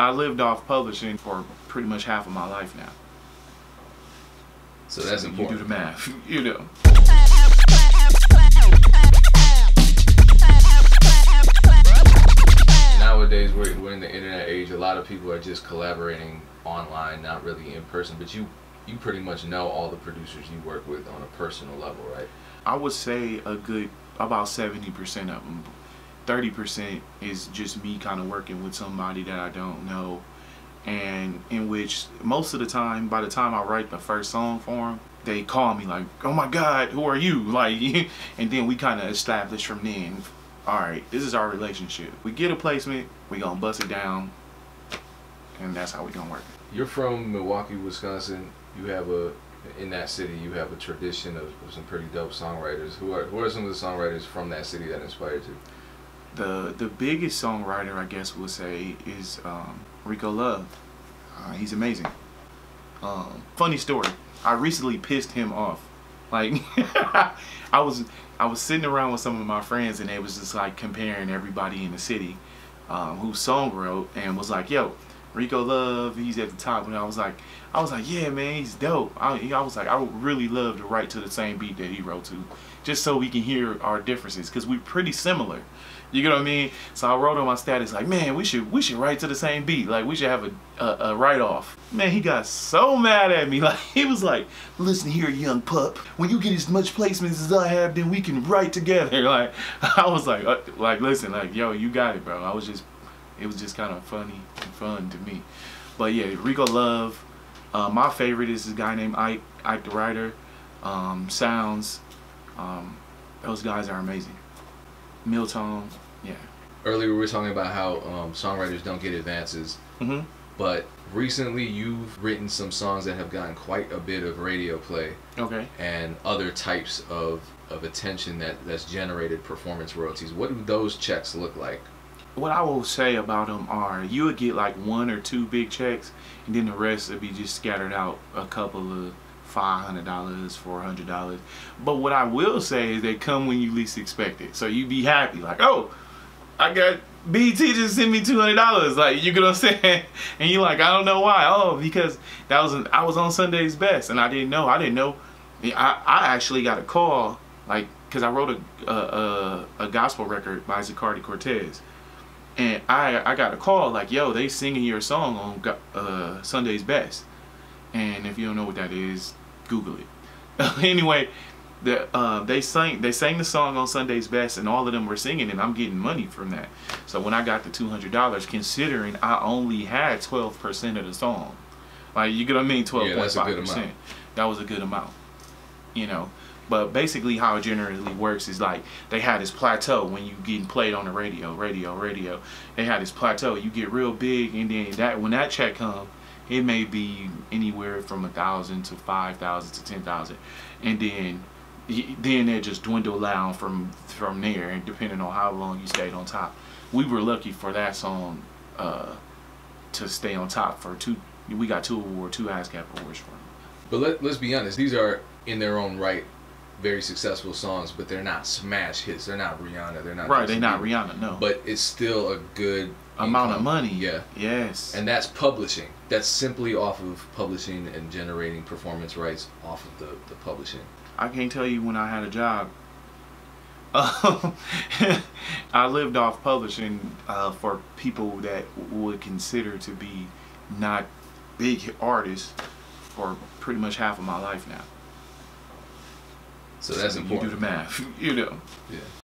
I lived off publishing for pretty much half of my life now. So that's important. You do the math, you know. Nowadays, we're, we're in the internet age. A lot of people are just collaborating online, not really in person. But you, you pretty much know all the producers you work with on a personal level, right? I would say a good about 70% of them. 30% is just me kind of working with somebody that I don't know. And in which most of the time, by the time I write the first song for them, they call me like, oh my God, who are you? Like, and then we kind of establish from then, all right, this is our relationship. We get a placement, we gonna bust it down, and that's how we gonna work. You're from Milwaukee, Wisconsin. You have a in that city. You have a tradition of, of some pretty dope songwriters. Who are who are some of the songwriters from that city that inspired you? The the biggest songwriter I guess we'll say is um, Rico Love. Uh, he's amazing. Um, funny story. I recently pissed him off. Like I was I was sitting around with some of my friends and they was just like comparing everybody in the city um, who song wrote and was like, yo, Rico Love, he's at the top. And I was like, I was like, yeah, man, he's dope. I, I was like, I would really love to write to the same beat that he wrote to, just so we can hear our differences, because we're pretty similar. You get what I mean? So I wrote on my status like, man, we should we should write to the same beat. Like we should have a a, a write off. Man, he got so mad at me. Like he was like, listen here, young pup. When you get as much placements as I have, then we can write together. Like I was like, uh, like listen, like yo, you got it, bro. I was just, it was just kind of funny and fun to me. But yeah, Rico Love. Uh, my favorite is this guy named Ike, Ike the Writer. Um, Sounds. Um, those guys are amazing. Miltone, yeah. Earlier, we were talking about how um, songwriters don't get advances, hmm but recently you've written some songs that have gotten quite a bit of radio play Okay. and other types of, of attention that, that's generated performance royalties. What do those checks look like? What I will say about them are you would get like one or two big checks, and then the rest would be just scattered out a couple of five hundred dollars, four hundred dollars. But what I will say is they come when you least expect it. So you be happy, like, oh, I got BT just sent me two hundred dollars. Like you get what I'm saying? And you're like, I don't know why. Oh, because that was I was on Sunday's Best, and I didn't know. I didn't know. I I actually got a call like because I wrote a, a a a gospel record by Zacardi Cortez. And I I got a call like, yo, they singing your song on uh, Sunday's Best. And if you don't know what that is, Google it. anyway, the uh, they sang they sang the song on Sunday's Best, and all of them were singing, and I'm getting money from that. So when I got the two hundred dollars, considering I only had twelve percent of the song, like you get what I mean, twelve point that's a good five amount. percent. That was a good amount, you know. But basically, how it generally works is like they had this plateau when you getting played on the radio, radio, radio. They had this plateau. You get real big, and then that when that check come, it may be anywhere from a thousand to five thousand to ten thousand, and then then it just dwindle down from from there, and depending on how long you stayed on top. We were lucky for that song uh, to stay on top for two. We got two award, two ASCAP awards for it. But let, let's be honest, these are in their own right very successful songs, but they're not smash hits. They're not Rihanna. They're not Right, they Justin not. Rihanna, no. But it's still a good amount of money. Yeah. Yes. And that's publishing. That's simply off of publishing and generating performance rights off of the, the publishing. I can't tell you when I had a job. Um, I lived off publishing uh, for people that would consider to be not big artists for pretty much half of my life now. So that's important. you do the math, you know. Yeah.